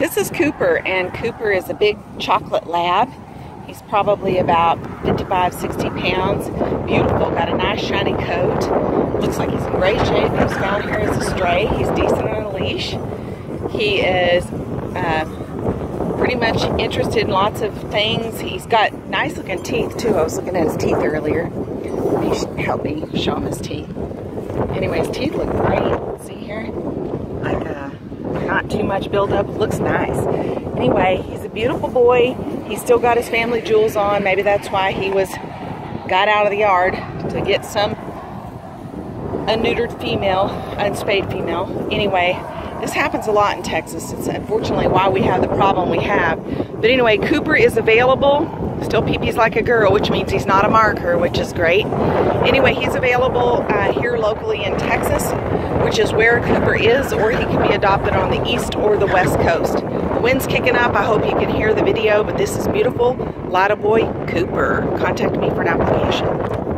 This is Cooper, and Cooper is a big chocolate lab. He's probably about 55, 60 pounds. Beautiful, got a nice shiny coat. Looks like he's in great shape. He was found here as a stray. He's decent on a leash. He is uh, pretty much interested in lots of things. He's got nice looking teeth too. I was looking at his teeth earlier. He help me show him his teeth. Anyway, his teeth look great. See here? Too much buildup. Looks nice. Anyway, he's a beautiful boy. He's still got his family jewels on. Maybe that's why he was got out of the yard to get some unneutered female, unspayed female. Anyway, this happens a lot in Texas. It's unfortunately why we have the problem we have. But anyway, Cooper is available. Still peepees like a girl, which means he's not a marker, which is great. Anyway, he's available uh, here locally in Texas, which is where Cooper is, or he can be adopted on the east or the west coast. The wind's kicking up. I hope you can hear the video, but this is beautiful. Lytle Boy Cooper. Contact me for an application.